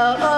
Oh.